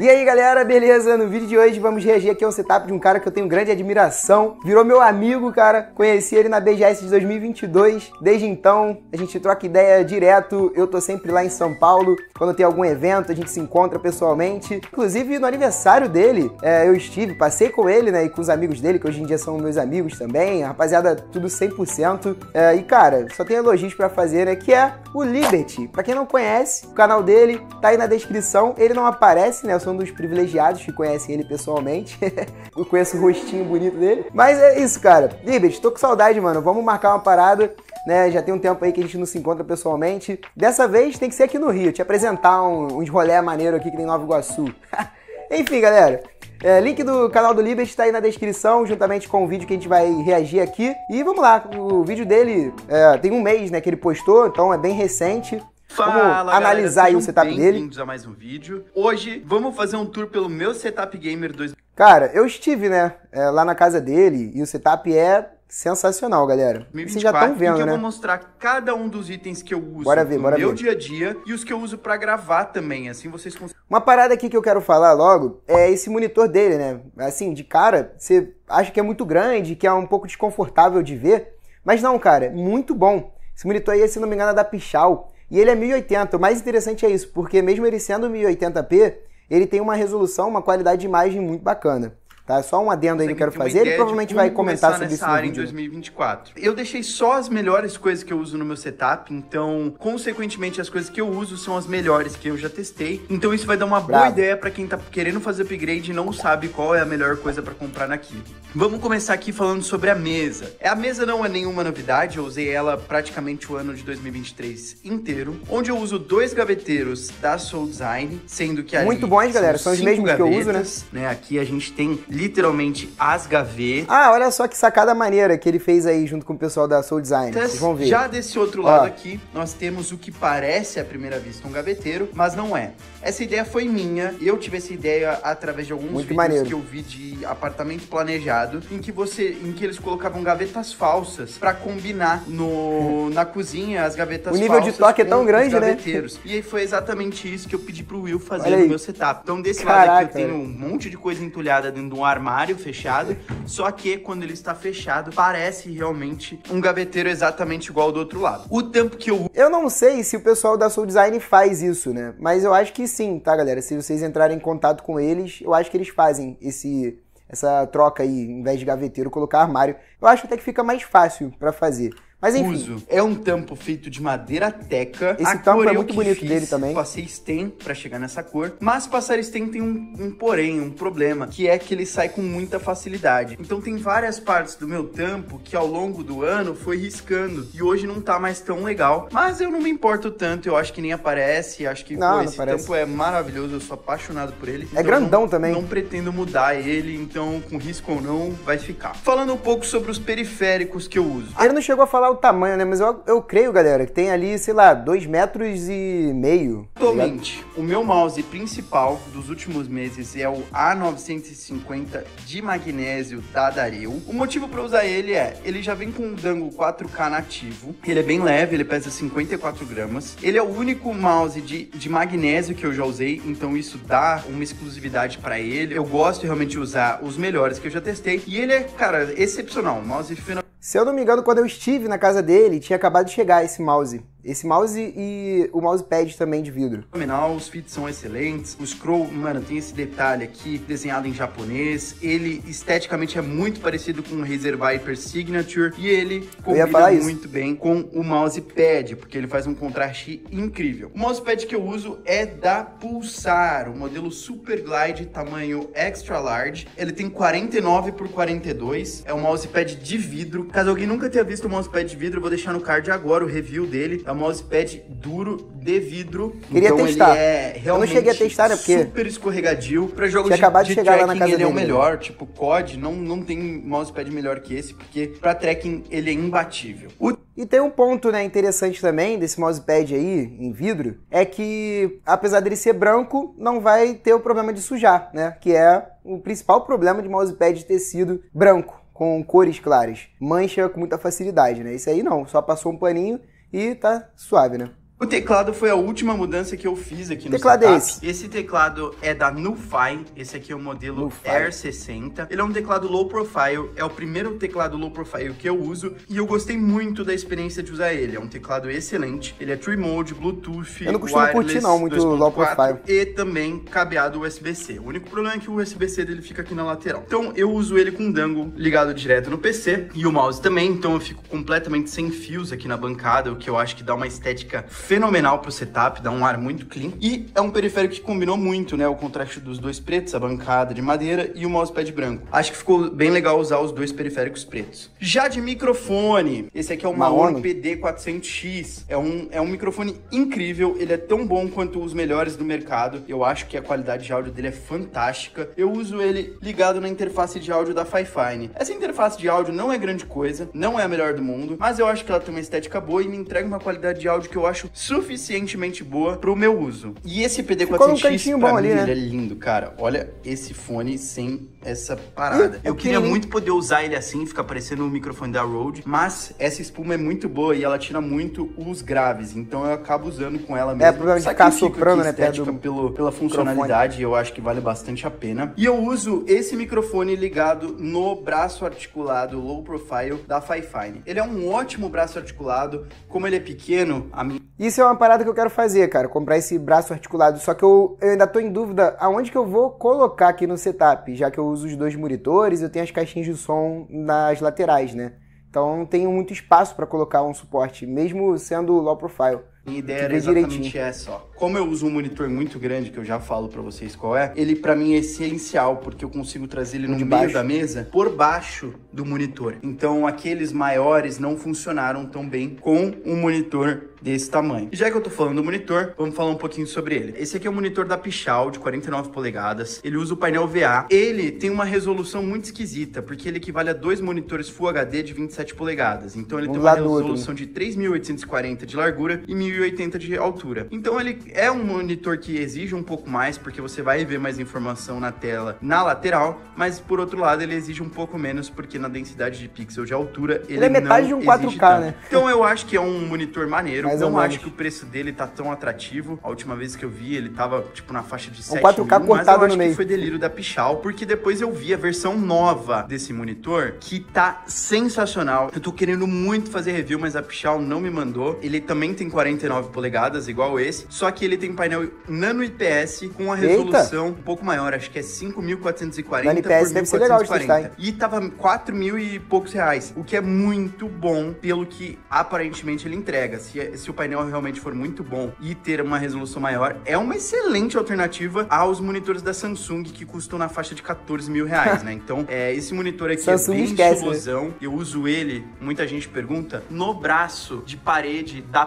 E aí galera, beleza? No vídeo de hoje vamos reagir aqui ao setup de um cara que eu tenho grande admiração. Virou meu amigo, cara. Conheci ele na BGS de 2022. Desde então, a gente troca ideia direto. Eu tô sempre lá em São Paulo. Quando tem algum evento, a gente se encontra pessoalmente. Inclusive, no aniversário dele, é, eu estive, passei com ele, né? E com os amigos dele, que hoje em dia são meus amigos também. Rapaziada, tudo 100%. É, e cara, só tem elogios para fazer, né? Que é o Liberty. Pra quem não conhece, o canal dele tá aí na descrição. Ele não aparece, né? Eu sou um dos privilegiados que conhecem ele pessoalmente. eu conheço o rostinho bonito dele. Mas é isso, cara. Liberty, tô com saudade, mano. Vamos marcar uma parada. Né, já tem um tempo aí que a gente não se encontra pessoalmente. Dessa vez tem que ser aqui no Rio, te apresentar um, uns rolé maneiro aqui que tem Nova Iguaçu. Enfim, galera, é, link do canal do Libes está aí na descrição, juntamente com o vídeo que a gente vai reagir aqui. E vamos lá, o vídeo dele é, tem um mês né, que ele postou, então é bem recente. Fala, vamos analisar galera, aí o setup dele. Bem-vindos a mais um vídeo. Hoje vamos fazer um tour pelo meu Setup Gamer 2. Cara, eu estive, né, é, lá na casa dele e o setup é sensacional, galera. 2024, Vocês já estão vendo, que né? eu vou mostrar cada um dos itens que eu uso Bora ver, no bora meu ver. dia a dia e os que eu uso pra gravar também, assim vocês conseguem Uma parada aqui que eu quero falar logo é esse monitor dele, né? Assim, de cara, você acha que é muito grande, que é um pouco desconfortável de ver, mas não, cara, é muito bom. Esse monitor aí, se não me engano, é da Pichal. E ele é 1080. O mais interessante é isso, porque mesmo ele sendo 1080p, ele tem uma resolução, uma qualidade de imagem muito bacana. Tá? Só um adendo aí que eu quero fazer. Ele provavelmente vai comentar sobre isso no área em vídeo. 2024. Eu deixei só as melhores coisas que eu uso no meu setup, então, consequentemente, as coisas que eu uso são as melhores que eu já testei. Então, isso vai dar uma boa Bravo. ideia pra quem tá querendo fazer upgrade e não sabe qual é a melhor coisa pra comprar naquilo. Vamos começar aqui falando sobre a mesa. A mesa não é nenhuma novidade, eu usei ela praticamente o ano de 2023 inteiro, onde eu uso dois gaveteiros da Soul Design, sendo que Muito bons, galera, são os mesmos que eu uso, né? gavetas, né? Aqui a gente tem literalmente as gavetas. Ah, olha só que sacada maneira que ele fez aí junto com o pessoal da Soul Design. Vocês vão ver. Já desse outro lado Ó. aqui, nós temos o que parece à primeira vista um gaveteiro, mas não é. Essa ideia foi minha, eu tive essa ideia através de alguns Muito vídeos maneiro. que eu vi de apartamento planejado, em que você, em que eles colocavam gavetas falsas pra combinar no na cozinha as gavetas O nível de falsas toque é tão grande, né? E aí foi exatamente isso que eu pedi pro Will fazer no meu setup. Então desse lado aqui Caraca. eu tenho um monte de coisa entulhada dentro de um armário fechado, só que quando ele está fechado, parece realmente um gaveteiro exatamente igual ao do outro lado. O tempo que eu Eu não sei se o pessoal da Soul Design faz isso, né? Mas eu acho que sim, tá, galera? Se vocês entrarem em contato com eles, eu acho que eles fazem esse essa troca aí, em vez de gaveteiro, colocar armário. Eu acho até que fica mais fácil pra fazer. Mas enfim, uso é um tampo feito de madeira teca. Esse A tampo cor é muito bonito fiz, dele também. Passei stem pra chegar nessa cor, mas passar stem tem um, um porém, um problema, que é que ele sai com muita facilidade. Então tem várias partes do meu tampo que ao longo do ano foi riscando e hoje não tá mais tão legal. Mas eu não me importo tanto, eu acho que nem aparece, acho que Não, pô, não esse aparece. tampo é maravilhoso, eu sou apaixonado por ele. É Então grandão não- também. Não pretendo mudar ele, então com risco ou não, vai ficar. Falando um pouco sobre os periféricos que eu uso. ele não chegou a falar o tamanho, né? Mas eu, eu creio, galera, que tem ali, sei lá, dois metros e meio. tá? Atualmente, o meu mouse principal dos últimos meses é o A950 de magnésio da Daril. O motivo para usar ele é, ele já vem com um dango 4K nativo, ele é bem leve, ele pesa 54 gramas. Ele é o único mouse de, de magnésio que eu já usei, então isso dá uma exclusividade para ele. Eu gosto realmente de usar os melhores que eu já testei e ele é, cara, excepcional. Um mouse fenomenal. Se eu não me engano, quando eu estive na casa dele, tinha acabado de chegar esse mouse. Esse mouse e o mousepad também de vidro. fenomenal, os fits são excelentes. O scroll, mano, tem esse detalhe aqui desenhado em japonês. Ele esteticamente é muito parecido com o Razer Viper Signature e ele combina muito bem com o mousepad, porque ele faz um contraste incrível. O mousepad que eu uso é da Pulsar, o modelo Super Glide tamanho extra large. Ele tem 49 por 42, é um mousepad de vidro. Caso alguém nunca tenha visto o mousepad de vidro, eu vou deixar no card agora o review dele. É um mousepad duro de vidro. Queria então testar. ele é Eu realmente não cheguei a testar, né, porque super escorregadio. Pra jogos tinha de, de de chegar lá na casa ele é o dele, melhor. Tipo, COD não, não tem mousepad melhor que esse, porque pra tracking ele é imbatível. O E tem um ponto né, interessante também desse mousepad aí, em vidro, é que apesar dele ser branco, não vai ter o problema de sujar, né? Que é o principal problema de mousepad de tecido branco, com cores claras. Mancha com muita facilidade, né? Esse aí não, só passou um paninho e tá suave, né? O teclado foi a última mudança que eu fiz aqui no teclado setup. é esse? Esse teclado é da Nufy, esse aqui é o modelo Nufy. Air 60. Ele é um teclado low profile, é o primeiro teclado low profile que eu uso e eu gostei muito da experiência de usar ele. É um teclado excelente, ele é tree mode, Bluetooth, Eu não costumo wireless, curtir não, muito low 2.4 profile. e também cabeado USB-C. O único problema é que o USB-C dele fica aqui na lateral. Então eu uso ele com dangle ligado direto no PC e o mouse também, então eu fico completamente sem fios aqui na bancada, o que eu acho que dá uma estética fenomenal pro setup, dá um ar muito clean. E é um periférico que combinou muito, né? O contraste dos dois pretos, a bancada de madeira e o mousepad branco. Acho que ficou bem legal usar os dois periféricos pretos. Já de microfone, esse aqui é o Maone. PD400X. É um, é um microfone incrível, ele é tão bom quanto os melhores do mercado. Eu acho que a qualidade de áudio dele é fantástica. Eu uso ele ligado na interface de áudio da Fifine. Essa interface de áudio não é grande coisa, não é a melhor do mundo, mas eu acho que ela tem uma estética boa e me entrega uma qualidade de áudio que eu acho suficientemente boa pro meu uso. E esse Ficou num PD400X, cantinho pra bom mim, ali, né? ele é lindo, cara. Olha esse fone sem essa parada. É eu queria muito poder usar ele assim, ficar parecendo o microfone da Rode, mas essa espuma é muito boa e ela tira muito os graves, então eu acabo usando com ela mesmo. problema de ficar soprando, né, perto estética do pelo, pela funcionalidade, eu acho que vale bastante a pena. E eu uso esse microfone ligado no braço articulado low profile da Fifine. Ele é um ótimo braço articulado, como ele é pequeno, a minha Isso é uma parada que eu quero fazer, cara, comprar esse braço articulado. Só que eu, eu ainda tô em dúvida aonde que eu vou colocar aqui no setup, já que eu uso os dois monitores, eu tenho as caixinhas de som nas laterais, né? Então não tenho muito espaço para colocar um suporte, mesmo sendo low profile. Minha ideia era exatamente direitinho. essa, ó. Como eu uso um monitor muito grande, que eu já falo pra vocês qual é, ele pra mim é essencial, porque eu consigo trazer ele no meio baixo. da mesa, por baixo do monitor. Então, aqueles maiores não funcionaram tão bem com um monitor desse tamanho. E já que eu tô falando do monitor, vamos falar um pouquinho sobre ele. Esse aqui é o monitor da Pichal, de 49 polegadas. Ele usa o painel VA. Ele tem uma resolução muito esquisita, porque ele equivale a dois monitores Full HD de 27 polegadas. Então, ele Um tem uma do outro, resolução de 3.840 de largura e 1.080 de altura. Então ele é um monitor que exige um pouco mais, porque você vai ver mais informação na tela na lateral, mas por outro lado ele exige um pouco menos, porque na densidade de pixel de altura ele, Ele é metade de não um 4K, exige tanto. né? Então eu acho que é um monitor maneiro, Mais ou não acho que o preço dele tá tão atrativo. A última vez que eu vi ele tava tipo na faixa de 7 4K mil, mas eu cortado acho que foi delírio da Pichal, porque depois eu vi a versão nova desse monitor, que tá sensacional. Eu tô querendo muito fazer review, mas a Pichal não me mandou. Ele também tem 49 polegadas, igual esse, só que ele tem painel nano IPS com a Eita! resolução um pouco maior, acho que é 5440 Nano por IPS deve ser legal de 1440. testar, E tava 4 mil e poucos reais, o que é muito bom pelo que aparentemente ele entrega. Se, se o painel realmente for muito bom e ter uma resolução maior, é uma excelente alternativa aos monitores da Samsung que custam na faixa de 14 mil reais, né? Então, é, esse monitor aqui Samsung é bem esquece, né? Eu uso ele, muita gente pergunta, no braço de parede da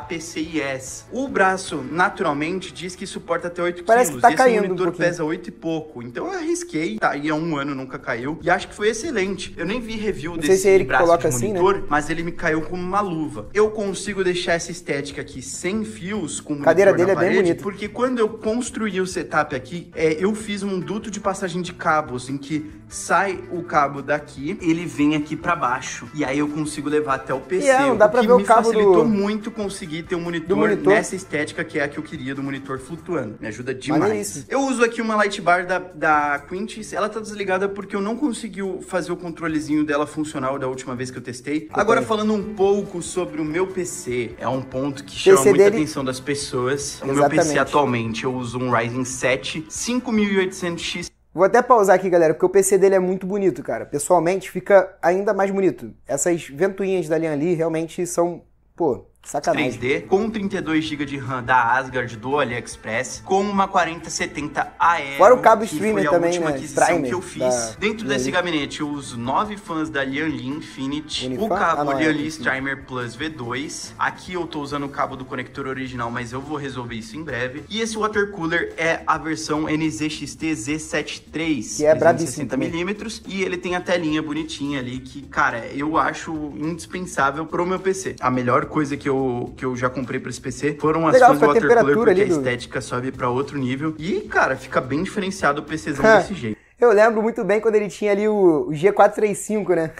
O braço, naturalmente, diz que suporta até 8 Parece que quilos. tá e esse caindo um monitor pouquinho. pesa 8 e pouco. Então eu arrisquei, tá aí há um ano, nunca caiu. E acho que foi excelente. Eu nem vi review Não desse se é ele que braço de assim, né? monitor, mas ele me caiu como uma luva. Eu consigo deixar essa estética aqui sem fios, com o cadeira monitor dele na é bem parede, bonita. porque quando eu construí o setup aqui, é, eu fiz um duto de passagem de cabos em que sai o cabo daqui, ele vem aqui pra baixo. E aí eu consigo levar até o PC. E é, não dá o pra que ver o me cabo facilitou do- muito conseguir ter um monitor, do monitor. nessa estética que é a que eu queria do monitor flutuando. Me ajuda demais. Maneiríssimo. Eu uso aqui uma light bar da, da Quintis. Ela tá desligada porque eu não consegui fazer o controlezinho dela funcional da última vez que eu testei. Agora, falando um pouco sobre o meu PC, é um ponto que chama PC muita dele- atenção das pessoas. O meu PC Exatamente. atualmente eu uso um Ryzen 7 5800X Vou até pausar aqui, galera, porque o PC dele é muito bonito, cara. Pessoalmente, fica ainda mais bonito. Essas ventoinhas da linha ali realmente são, pô, sacanagem. 3D com 32 GB de RAM da Asgard do AliExpress com uma 4070 Aero. Fora o cabo streamer foi a também, última né? aquisição Streamer que eu fiz. da- Dentro desse gabinete eu uso nove fãs da Lianli Infinity, Unifan? o cabo Ah, não, é Lianli. Streamer Plus V2. Aqui eu tô usando o cabo do conector original, mas eu vou resolver isso em breve. E esse water cooler é a versão NZXT Z73, Que é brabíssimo 360mm e ele tem a telinha bonitinha ali que, cara, eu acho indispensável pro meu PC. A melhor coisa que eu, que eu já comprei pra esse PC foram as Legal, fãs do foi a water cooler, temperatura porque a ali do- estética sobe pra outro nível. E, cara, fica bem diferenciado o PCzão desse jeito. Eu lembro muito bem quando ele tinha ali o, o G435, né?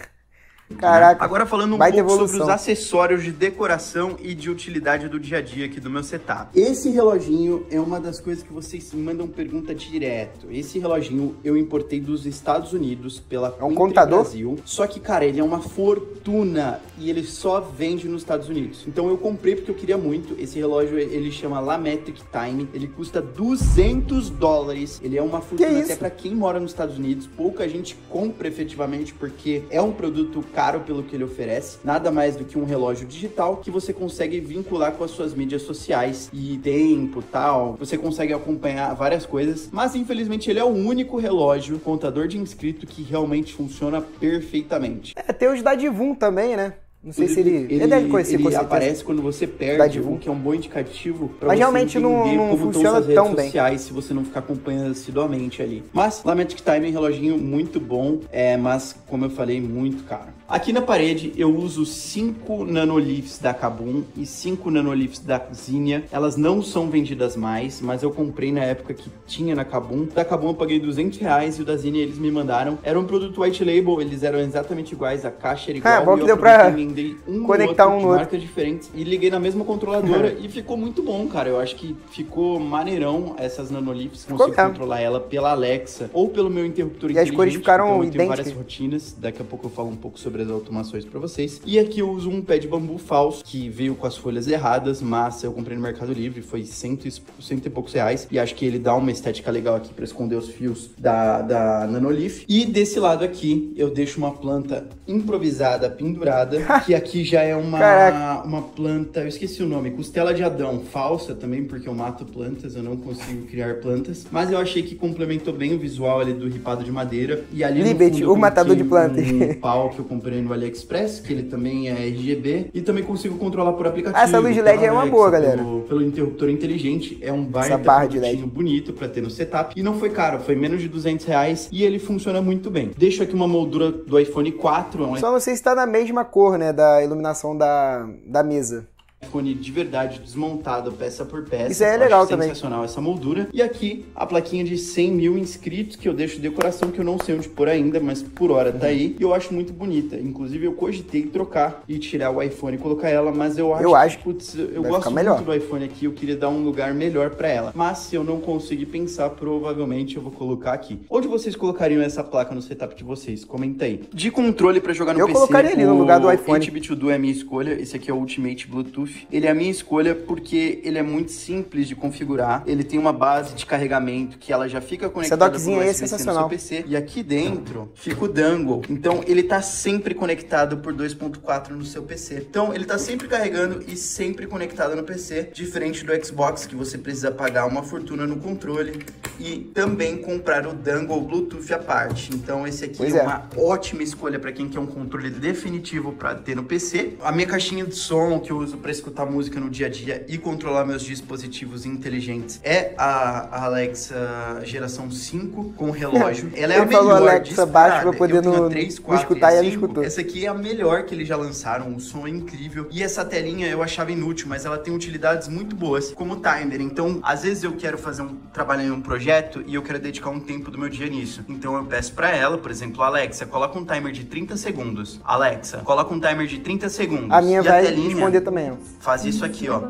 Caraca. Agora falando um pouco sobre evolução. os acessórios de decoração e de utilidade do dia a dia aqui do meu setup. Esse reloginho é uma das coisas que vocês me mandam pergunta direto. Esse reloginho eu importei dos Estados Unidos pela É um contador? Brasil. Só que, cara, ele é uma fortuna e ele só vende nos Estados Unidos. Então eu comprei porque eu queria muito. Esse relógio ele chama Lametric Time. Ele custa 200 dólares. Ele é uma fortuna Que até pra quem mora nos Estados Unidos. Pouca gente compra efetivamente porque é um produto caro pelo que ele oferece. Nada mais do que um relógio digital que você consegue vincular com as suas mídias sociais e tempo, tal. Você consegue acompanhar várias coisas, mas infelizmente ele é o único relógio contador de inscrito que realmente funciona perfeitamente. É, tem os da Divum também, né? Não sei se ele. Ele, deve conhecer ele aparece quando você perde, Divum. o que é um bom indicativo pra Mas você realmente não- entender não como funciona estão suas tão redes bem. sociais se você não ficar acompanhando assiduamente ali. Mas Lamentic Time é um reloginho muito bom, é, mas como eu falei, muito caro. Aqui na parede eu uso 5 nanoliths da Kabum e 5 nanoliths da Zinnia. Elas não são vendidas mais, mas eu comprei na época que tinha na Kabum. Da Kabum eu paguei 200 reais e o da Zinnia eles me mandaram. Era um produto white label, eles eram exatamente iguais, a caixa era igual. Ah, bom e que eu deu pra e um conectar um no outro. marcas diferentes e liguei na mesma controladora e ficou muito bom, cara. Eu acho que ficou maneirão essas nanoliths. Ficou Consigo mesmo. controlar ela pela Alexa ou pelo meu interruptor E as inteligente. cores ficaram então tenho várias idênticas. rotinas. Daqui a pouco eu falo um pouco sobre as automações pra vocês. E aqui eu uso um pé de bambu falso que veio com as folhas erradas, mas eu comprei no Mercado Livre, foi cento e, cento e poucos reais. E acho que ele dá uma estética legal aqui pra esconder os fios da, da Nanolith. E desse lado aqui eu deixo uma planta improvisada, pendurada, que aqui já é uma, Caraca. uma planta, eu esqueci o nome, costela de Adão, falsa também, porque eu mato plantas, eu não consigo criar plantas. Mas eu achei que complementou bem o visual ali do ripado de madeira. E ali eu o matador de plantas. Um pau que eu comprei no AliExpress, que ele também é RGB. E também consigo controlar por aplicativo. Essa luz de LED é uma boa, galera. Pelo, pelo interruptor inteligente. É um baita barra de produtinho bonito pra ter no setup. E não foi caro, foi menos de 200 reais. E ele funciona muito bem. Deixo aqui uma moldura do iPhone 4. É Só não sei se tá na mesma cor, né? Da iluminação da, da mesa. iPhone de verdade desmontado peça por peça. Isso é Eu legal também. Sensacional essa moldura. E aqui a plaquinha de 100 mil inscritos que eu deixo decoração que eu não sei onde pôr ainda, mas por hora tá aí. E eu acho muito bonita. Inclusive eu cogitei trocar e tirar o iPhone e colocar ela, mas eu acho Eu acho que, putz, eu gosto melhor. muito do iPhone aqui. Eu queria dar um lugar melhor pra ela. Mas se eu não conseguir pensar, provavelmente eu vou colocar aqui. Onde vocês colocariam essa placa no setup de vocês? Comenta aí. De controle pra jogar no Eu PC. colocaria ali no o lugar do iPhone. 8-bit é a minha escolha. Esse aqui é o Ultimate Bluetooth. Ele é a minha escolha porque ele é muito simples de configurar. Ele tem uma base de carregamento que ela já fica conectada dockzinha por aí é sensacional. no seu PC. E aqui dentro fica o dangle. Então ele tá sempre conectado por 2.4 no seu PC. Então ele tá sempre carregando e sempre conectado no PC, diferente do Xbox que você precisa pagar uma fortuna no controle e também comprar o dangle Bluetooth à parte. Então esse aqui Pois é é. uma ótima escolha para quem quer um controle definitivo para ter no PC. A minha caixinha de som que eu uso para escutar música no dia a dia e controlar meus dispositivos inteligentes é a a Alexa geração 5 com relógio. Ela é a Ele falou melhor Alexa baixo pra disparada. poder a no- 3, no 4 escutar e a ela 5. escutou. Essa aqui é a melhor que eles já lançaram, o som é incrível. E essa telinha eu achava inútil, mas ela tem utilidades muito boas, como timer. Então, às vezes eu quero fazer um trabalho em um projeto e eu quero dedicar um tempo do meu dia nisso. Então eu peço pra ela, por exemplo, Alexa, coloca um timer de 30 segundos. Alexa, coloca um timer de 30 segundos. A minha e vai a telinha responder também. Faz isso aqui, ó.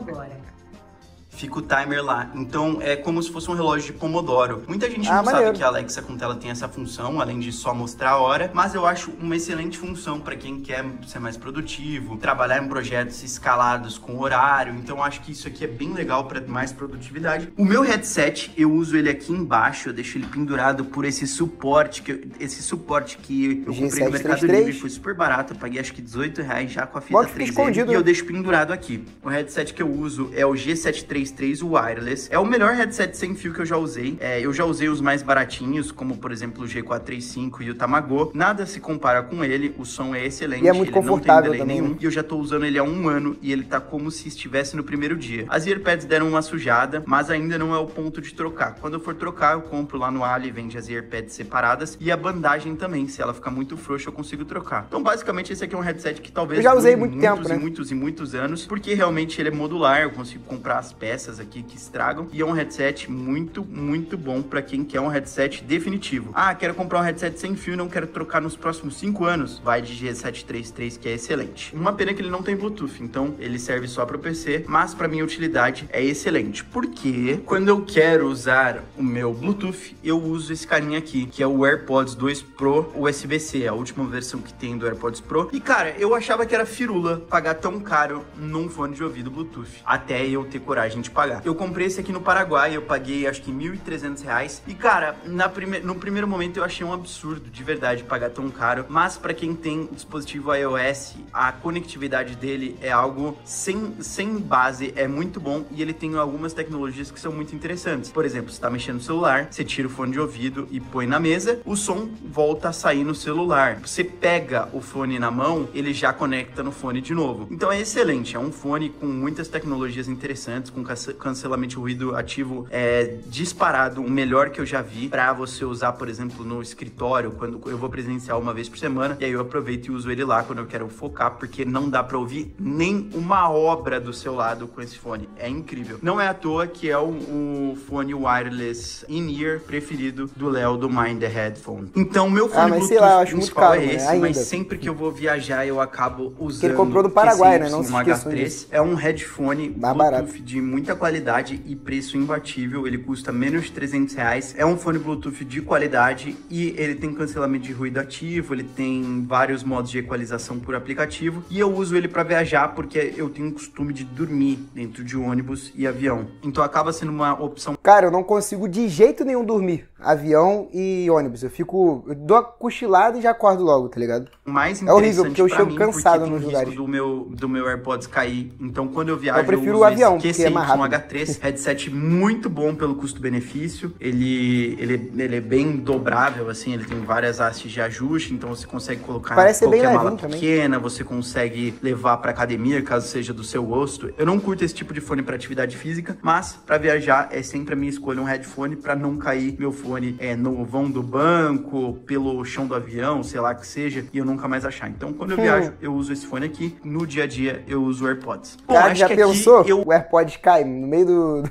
Fica o timer lá. Então é como se fosse um relógio de Pomodoro. Muita gente Ah, não maneiro. sabe que a Alexa com tela tem essa função, além de só mostrar a hora, mas eu acho uma excelente função para quem quer ser mais produtivo, trabalhar em projetos escalados com horário. Então eu acho que isso aqui é bem legal para mais produtividade. O meu headset, eu uso ele aqui embaixo, eu deixo ele pendurado por esse suporte que eu- esse suporte que eu comprei no Mercado G733. Livre, foi super barato, eu paguei acho que 18 reais já com a fita Bom que fica 3M escondido, e eu né? deixo pendurado aqui. O headset que eu uso é o G733 Wireless. É o melhor headset sem fio que eu já usei. É, eu já usei os mais baratinhos, como por exemplo o G435 e o Tamago. Nada se compara com ele. O som é excelente. E é muito ele não tem confortável delay também, nenhum. né? E eu já tô usando ele há um ano e ele tá como se estivesse no primeiro dia. As earpads deram uma sujada, mas ainda não é o ponto de trocar. Quando eu for trocar, eu compro lá no Ali, vende as earpads separadas e a bandagem também. Se ela ficar muito frouxa, eu consigo trocar. Então, basicamente, esse aqui é um headset que talvez Eu já usei muito muitos tempo, e né? muitos e muitos anos, porque realmente ele é modular, eu consigo comprar as peças peças aqui que estragam. E é um headset muito, muito bom para quem quer um headset definitivo. Ah, quero comprar um headset sem fio, não quero trocar nos próximos 5 anos. Vai de G733, que é excelente. Uma pena que ele não tem Bluetooth, então ele serve só para PC, mas para minha utilidade é excelente. Porque quando eu quero usar o meu Bluetooth, eu uso esse carinha aqui, que é o AirPods 2 Pro USB-C, a última versão que tem do AirPods Pro. E cara, eu achava que era firula pagar tão caro num fone de ouvido Bluetooth, até eu ter coragem pagar. Eu comprei esse aqui no Paraguai, eu paguei acho que 1.300 reais. E cara, na prime no primeiro momento eu achei um absurdo, de verdade, pagar tão caro. Mas para quem tem dispositivo iOS, a conectividade dele é algo sem, sem base, é muito bom e ele tem algumas tecnologias que são muito interessantes. Por exemplo, você está mexendo no celular, você tira o fone de ouvido e põe na mesa, o som volta a sair no celular. Você pega o fone na mão, ele já conecta no fone de novo. Então é excelente, é um fone com muitas tecnologias interessantes, com cancelamento de ruído ativo é disparado, o melhor que eu já vi para você usar, por exemplo, no escritório, quando eu vou presencial uma vez por semana, e aí eu aproveito e uso ele lá quando eu quero focar, porque não dá para ouvir nem uma obra do seu lado com esse fone. É incrível. Não é à toa que é o, o fone wireless in-ear preferido do Léo do Mind the Headphone. Então, meu fone ah, mas, Bluetooth lá, principal caro, é esse, né? mas sempre que eu vou viajar eu acabo usando. Que ele comprou do Paraguai, né? Não se H3. Disso. É um headphone Bluetooth barato. de muita qualidade e preço imbatível. Ele custa menos de 300 reais. É um fone Bluetooth de qualidade e ele tem cancelamento de ruído ativo, ele tem vários modos de equalização por aplicativo e eu uso ele para viajar porque eu tenho o costume de dormir dentro de ônibus e avião. Então acaba sendo uma opção. Cara, eu não consigo de jeito nenhum dormir. Avião e ônibus. Eu fico. Eu dou uma cochilada e já acordo logo, tá ligado? Mais é horrível, porque eu chego mim, cansado nos lugares. do meu, do meu AirPods cair. Então quando eu viajo. Eu prefiro eu o avião, porque é mais rápido. H3, headset muito bom pelo custo-benefício. Ele, ele, ele é bem dobrável, assim, ele tem várias hastes de ajuste, então você consegue colocar Parece qualquer mala pequena, também. você consegue levar para academia, caso seja do seu gosto. Eu não curto esse tipo de fone para atividade física, mas para viajar é sempre a minha escolha um headphone para não cair meu fone é, no vão do banco, pelo chão do avião, sei lá que seja, e eu nunca mais achar. Então, quando eu hum. viajo, eu uso esse fone aqui. No dia a dia, eu uso o AirPods. Bom, Cara, já pensou? Eu... O AirPods cai no meio do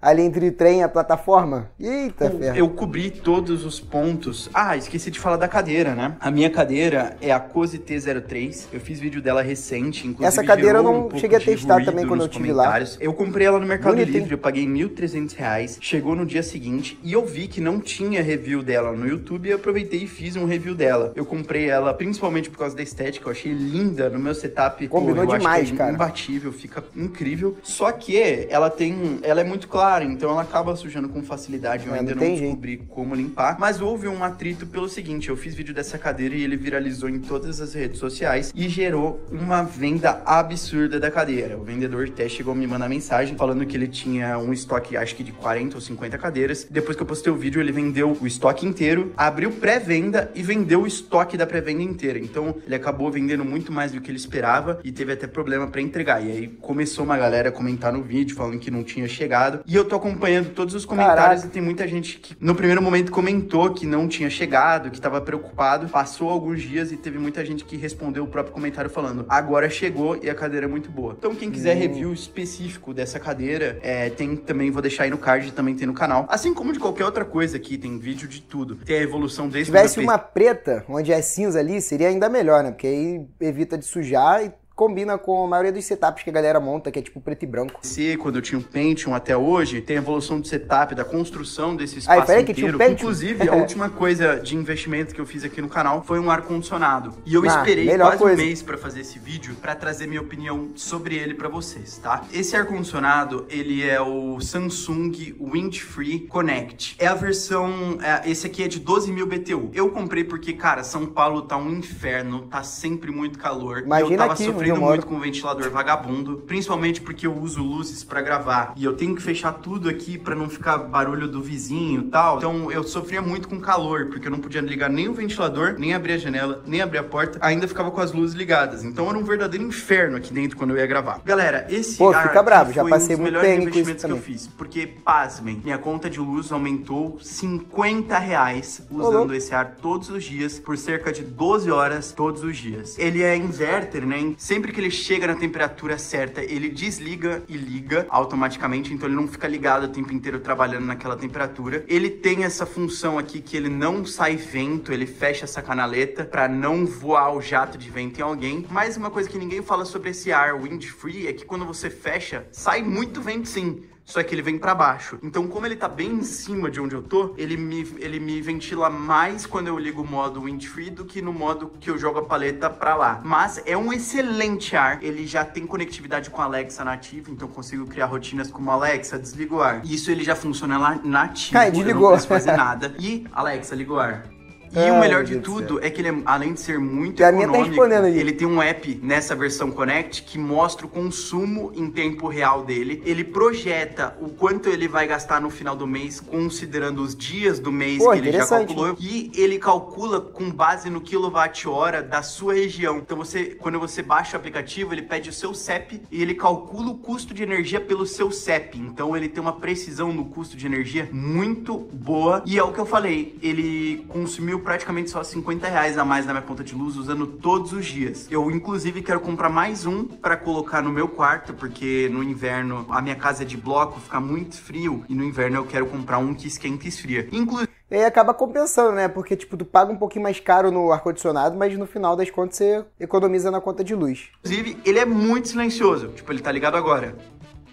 ali entre o trem e a plataforma? Eita, eu, ferro. Eu cobri todos os pontos. Ah, esqueci de falar da cadeira, né? A minha cadeira é a Cozy T03. Eu fiz vídeo dela recente, inclusive. Essa cadeira eu não um cheguei a testar também quando eu tive lá. Eu comprei ela no Mercado Bonito, Livre, eu paguei R$ 1.300. Chegou no dia seguinte e eu vi que não tinha review dela no YouTube e aproveitei e fiz um review dela. Eu comprei ela principalmente por causa da estética, eu achei linda no meu setup. Combinou Pô, demais, é cara. Imbatível, fica incrível. Só que ela tem, ela é muito clara clara, então ela acaba sujando com facilidade. Eu é, ainda não, não descobri jeito. como limpar. Mas houve um atrito pelo seguinte: eu fiz vídeo dessa cadeira e ele viralizou em todas as redes sociais e gerou uma venda absurda da cadeira. O vendedor até chegou a me mandar mensagem falando que ele tinha um estoque, acho que de 40 ou 50 cadeiras. Depois que eu postei o vídeo, ele vendeu o estoque inteiro, abriu pré-venda e vendeu o estoque da pré-venda inteira. Então ele acabou vendendo muito mais do que ele esperava e teve até problema para entregar. E aí começou uma galera a comentar no vídeo falando que não tinha chegado. E eu tô acompanhando todos os comentários Caraca. e tem muita gente que no primeiro momento comentou que não tinha chegado, que tava preocupado. Passou alguns dias e teve muita gente que respondeu o próprio comentário falando: agora chegou e a cadeira é muito boa. Então, quem quiser hum. review específico dessa cadeira, é, tem também, vou deixar aí no card, também tem no canal. Assim como de qualquer outra coisa aqui, tem vídeo de tudo. Tem a evolução desde Se tivesse uma preta, onde é cinza ali, seria ainda melhor, né? Porque aí evita de sujar e combina com a maioria dos setups que a galera monta, que é tipo preto e branco. Se quando eu tinha um Pentium até hoje, tem a evolução do setup, da construção desse espaço Aí, peraí, inteiro. Que tinha um Pentium? Inclusive, a última coisa de investimento que eu fiz aqui no canal foi um ar-condicionado. E eu ah, esperei quase coisa. um mês para fazer esse vídeo para trazer minha opinião sobre ele para vocês, tá? Esse ar-condicionado, ele é o Samsung Windfree Connect. É a versão... É, esse aqui é de 12 mil BTU. Eu comprei porque, cara, São Paulo tá um inferno, tá sempre muito calor. Imagina eu tava aqui, sofrendo sofrendo muito com o ventilador vagabundo, principalmente porque eu uso luzes para gravar e eu tenho que fechar tudo aqui para não ficar barulho do vizinho e tal. Então eu sofria muito com calor, porque eu não podia ligar nem o ventilador, nem abrir a janela, nem abrir a porta, ainda ficava com as luzes ligadas. Então era um verdadeiro inferno aqui dentro quando eu ia gravar. Galera, esse Pô, fica bravo, já passei um muito tempo com isso que eu fiz, porque pasmem, minha conta de luz aumentou 50 reais usando esse ar todos os dias por cerca de 12 horas todos os dias. Ele é inverter, né? Sempre que ele chega na temperatura certa, ele desliga e liga automaticamente, então ele não fica ligado o tempo inteiro trabalhando naquela temperatura. Ele tem essa função aqui que ele não sai vento, ele fecha essa canaleta para não voar o jato de vento em alguém. Mas uma coisa que ninguém fala sobre esse ar wind free é que quando você fecha, sai muito vento sim só que ele vem para baixo. Então, como ele tá bem em cima de onde eu tô, ele me, ele me ventila mais quando eu ligo o modo wind free do que no modo que eu jogo a paleta para lá. Mas é um excelente ar, ele já tem conectividade com a Alexa nativa, então consigo criar rotinas como Alexa, desliga o ar. Isso ele já funciona lá nativo, Cai, desligou. eu não preciso fazer nada. E Alexa, liga o ar. E Ai, o melhor de tudo é que ele, além de ser muito a econômico, minha tá ele tem um app nessa versão Connect que mostra o consumo em tempo real dele. Ele projeta o quanto ele vai gastar no final do mês, considerando os dias do mês Pô, que ele já calculou. E ele calcula com base no quilowatt-hora da sua região. Então você, quando você baixa o aplicativo, ele pede o seu CEP e ele calcula o custo de energia pelo seu CEP. Então ele tem uma precisão no custo de energia muito boa. E é o que eu falei, ele consumiu praticamente só 50 reais a mais na minha conta de luz usando todos os dias. Eu, inclusive, quero comprar mais um para colocar no meu quarto, porque no inverno a minha casa é de bloco, fica muito frio, e no inverno eu quero comprar um que esquenta e esfria. Inclusive, e aí acaba compensando, né? Porque, tipo, tu paga um pouquinho mais caro no ar-condicionado, mas no final das contas você economiza na conta de luz. Inclusive, ele é muito silencioso. Tipo, ele tá ligado agora.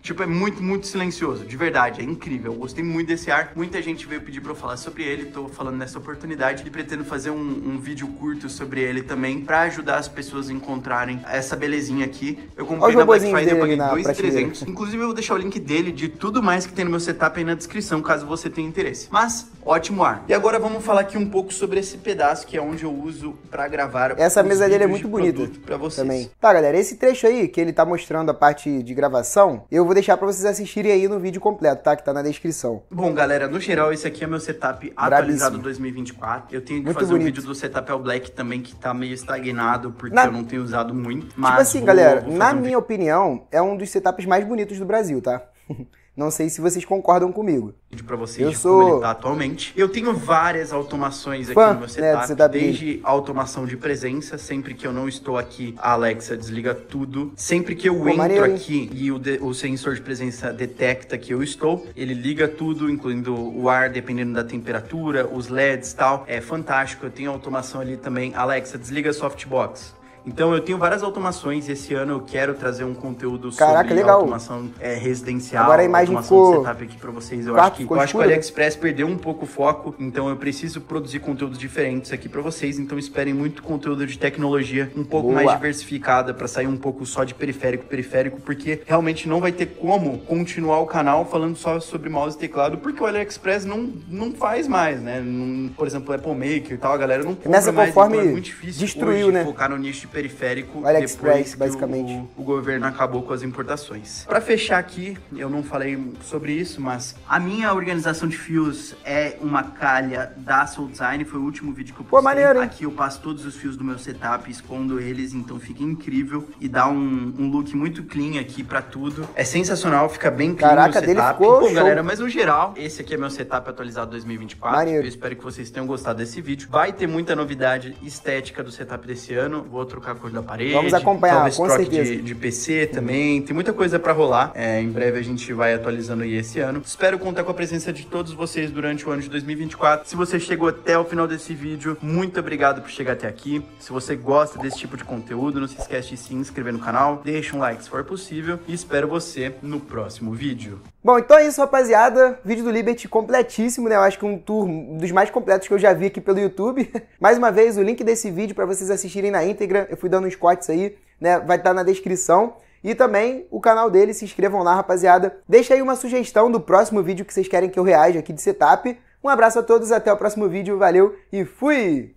Tipo, é muito, muito silencioso, de verdade, é incrível. Eu gostei muito desse ar. Muita gente veio pedir pra eu falar sobre ele, tô falando nessa oportunidade e pretendo fazer um, um vídeo curto sobre ele também pra ajudar as pessoas a encontrarem essa belezinha aqui. Eu comprei na Black Friday, eu paguei 2,300. Inclusive, eu vou deixar o link dele, de tudo mais que tem no meu setup aí na descrição, caso você tenha interesse. Mas, ótimo ar. E agora vamos falar aqui um pouco sobre esse pedaço que é onde eu uso pra gravar Essa mesa dele é muito bonita. Pra vocês. Também. Tá, galera, esse trecho aí que ele tá mostrando a parte de gravação, eu vou deixar para vocês assistirem aí no vídeo completo, tá? Que tá na descrição. Bom, galera, no geral, esse aqui é meu setup atualizado 2024. Eu tenho que muito fazer bonito. um vídeo do setup All Black também, que tá meio estagnado, porque na... eu não tenho usado muito. Mas tipo assim, vou, galera, vou na um minha vídeo. opinião, é um dos setups mais bonitos do Brasil, tá? Não sei se vocês concordam comigo. Para vocês eu sou... como ele tá atualmente. Eu tenho várias automações aqui Fã, no meu setup, né, setup desde automação de presença, sempre que eu não estou aqui, a Alexa desliga tudo. Sempre que eu Pô, entro maneiro, aqui e o, de, o sensor de presença detecta que eu estou, ele liga tudo, incluindo o ar, dependendo da temperatura, os LEDs e tal. É fantástico. Eu tenho automação ali também. Alexa, desliga softbox. Então eu tenho várias automações esse ano eu quero trazer um conteúdo Caraca, sobre legal. automação é, residencial, Agora a imagem ficou... de setup aqui para vocês. Eu acho que eu acho que o AliExpress perdeu um pouco o foco, então eu preciso produzir conteúdos diferentes aqui para vocês. Então esperem muito conteúdo de tecnologia um pouco Boa. mais diversificada para sair um pouco só de periférico periférico, porque realmente não vai ter como continuar o canal falando só sobre mouse e teclado, porque o AliExpress não, não faz mais, né? Não, por exemplo, o Apple Maker e tal, a galera não compra mais, conforme então é muito difícil destruiu, né? focar no nicho de periférico AliExpress, basicamente. O, o, governo acabou com as importações. Para fechar aqui, eu não falei sobre isso, mas a minha organização de fios é uma calha da Soul Design, foi o último vídeo que eu postei. Pô, maneiro, aqui eu passo todos os fios do meu setup, escondo eles, então fica incrível e dá um, um look muito clean aqui para tudo. É sensacional, fica bem clean Caraca, o setup. Dele ficou Pô, show. galera, mas no geral, esse aqui é meu setup atualizado 2024. Maneiro. Eu espero que vocês tenham gostado desse vídeo. Vai ter muita novidade estética do setup desse ano. Vou trocar a cor da parede. Vamos acompanhar, talvez com troque certeza. De, de PC também. Tem muita coisa para rolar. É, em breve a gente vai atualizando aí esse ano. Espero contar com a presença de todos vocês durante o ano de 2024. Se você chegou até o final desse vídeo, muito obrigado por chegar até aqui. Se você gosta desse tipo de conteúdo, não se esquece de se inscrever no canal, deixa um like se for possível e espero você no próximo vídeo. Bom, então é isso, rapaziada. Vídeo do Liberty completíssimo, né? Eu acho que um tour dos mais completos que eu já vi aqui pelo YouTube. Mais uma vez, o link desse vídeo para vocês assistirem na íntegra. Eu fui dando uns cortes aí, né? Vai estar tá na descrição. E também o canal dele, se inscrevam lá, rapaziada. Deixa aí uma sugestão do próximo vídeo que vocês querem que eu reaja aqui de setup. Um abraço a todos, até o próximo vídeo, valeu e fui!